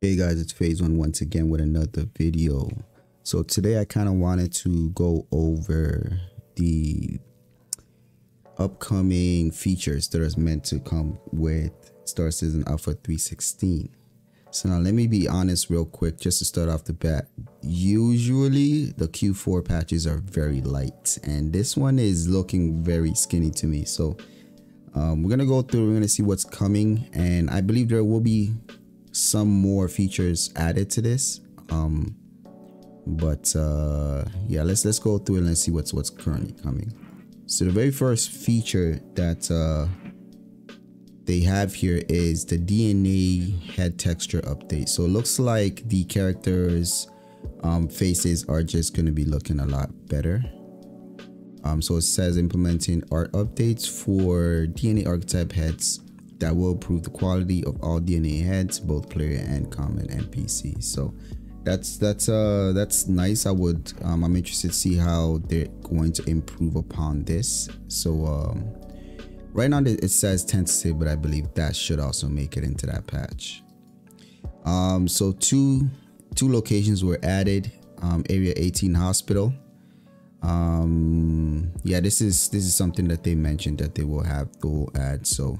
Hey guys, it's Phase One once again with another video. So today I kind of wanted to go over the upcoming features that are meant to come with Star Citizen Alpha 316. So now let me be honest real quick just to start off the bat. Usually the Q4 patches are very light and this one is looking very skinny to me. So um, we're gonna go through, we're gonna see what's coming and I believe there will be some more features added to this um but uh yeah let's let's go through it and see what's what's currently coming. So the very first feature that uh they have here is the dna head texture update. So it looks like the characters um faces are just going to be looking a lot better. Um so it says implementing art updates for dna archetype heads that will improve the quality of all DNA heads, both player and common NPC. So that's that's uh that's nice. I would um, I'm interested to see how they're going to improve upon this. So um, right now it says tentative, but I believe that should also make it into that patch. Um, so two two locations were added. Um, Area 18 Hospital. Um, yeah, this is this is something that they mentioned that they will have go add. So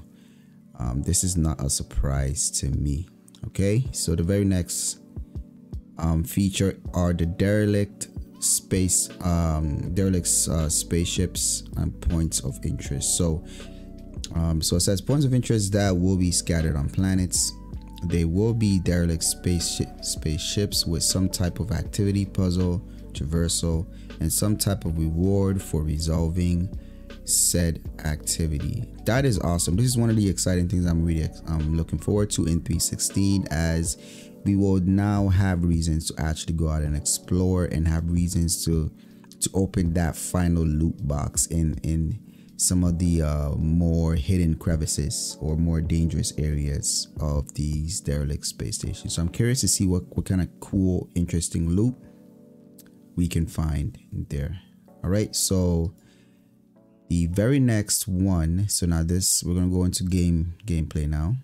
um, this is not a surprise to me okay? So the very next um, feature are the derelict space um, derelict uh, spaceships and points of interest. So um, so it says points of interest that will be scattered on planets. They will be derelict space spaceships with some type of activity puzzle traversal and some type of reward for resolving said activity. That is awesome. This is one of the exciting things I'm really I'm looking forward to in 316 as we will now have reasons to actually go out and explore and have reasons to to open that final loot box in in some of the uh, more hidden crevices or more dangerous areas of these derelict space stations. So I'm curious to see what, what kind of cool, interesting loot we can find in there. All right, so the very next one. So now this we're going to go into game gameplay now.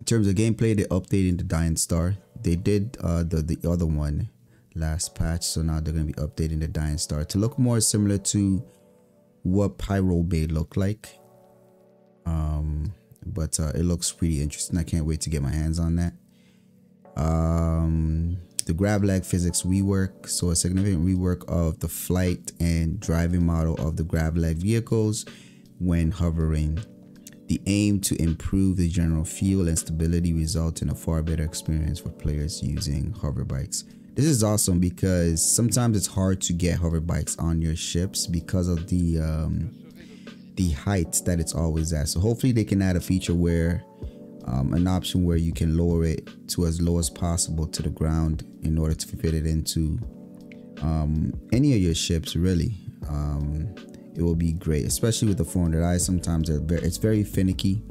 In terms of gameplay they're updating the dying star. They did uh the the other one last patch. So now they're going to be updating the dying star to look more similar to what pyro bay looked like. Um but uh, it looks pretty interesting. I can't wait to get my hands on that. Um the grav-lev physics rework, so a significant rework of the flight and driving model of the grav-lev vehicles when hovering. The aim to improve the general feel and stability result in a far better experience for players using hover bikes. This is awesome because sometimes it's hard to get hover bikes on your ships because of the um, the height that it's always at. So hopefully they can add a feature where um, an option where you can lower it to as low as possible to the ground in order to fit it into um, any of your ships really. Um, it will be great especially with the 400i sometimes it's very finicky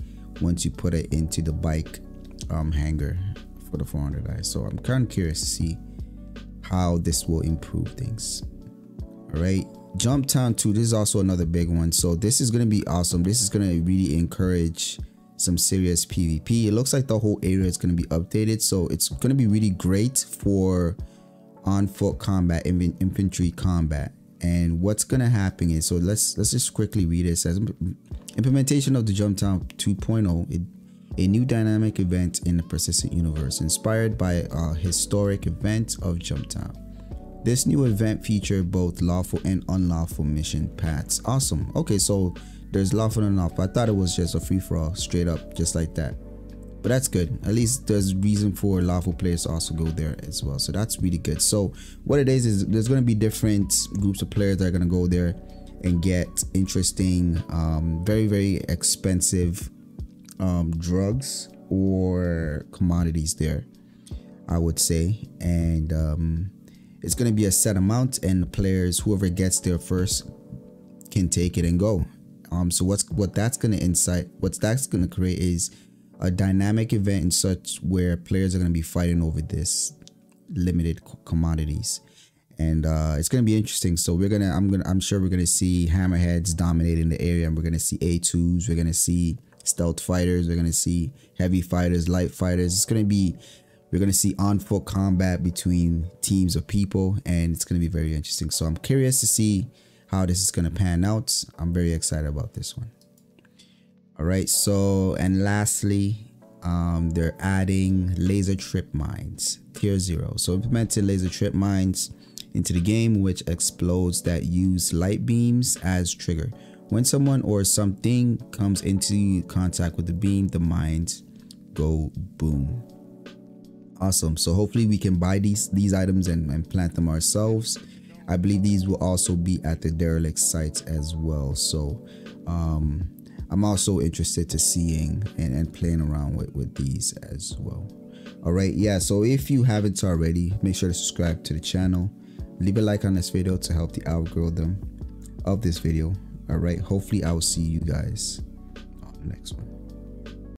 once you put it into the bike um, hangar for the 400i so i'm kind of curious to see how this will improve things. All right Jumptown 2 this is also another big one. So this is going to be awesome. This is going to really encourage some serious PvP. It looks like the whole area is going to be updated, so it's going to be really great for on foot combat, infantry combat. And what's going to happen is, so let's let's just quickly read it. Says implementation of the Jumptown 2.0, a new dynamic event in the persistent universe, inspired by a historic event of Jumptown. This new event featured both lawful and unlawful mission paths. Awesome. Okay, so there's lawful and unlawful. I thought it was just a free for all, straight up, just like that. But that's good. At least there's reason for lawful players to also go there as well. So that's really good. So what it is is there's going to be different groups of players that are going to go there and get interesting, um, very very expensive um, drugs or commodities there. I would say, and um, it's going to be a set amount and the players whoever gets there first can take it and go. Um so what's what that's going to insight what's that's going to create is a dynamic event in such where players are going to be fighting over this limited commodities. And uh it's going to be interesting. So we're gonna i'm gonna i'm sure we're gonna see hammerheads dominating the area. And we're gonna see a2s we're gonna see stealth fighters. We're gonna see heavy fighters, light fighters. It's gonna be we're gonna see on foot combat between teams of people, and it's gonna be very interesting. So I'm curious to see how this is gonna pan out. I'm very excited about this one. All right. So and lastly, um, they're adding laser trip mines tier zero. So implemented laser trip mines into the game, which explodes that use light beams as trigger. When someone or something comes into contact with the beam, the mines go boom. Awesome. So hopefully we can buy these these items and, and plant them ourselves. I believe these will also be at the derelict sites as well. So um, I'm also interested to seeing and, and playing around with, with these as well. All right, yeah. So if you haven't already, make sure to subscribe to the channel. Leave a like on this video to help the algorithm of this video. All right. Hopefully I will see you guys on the next one.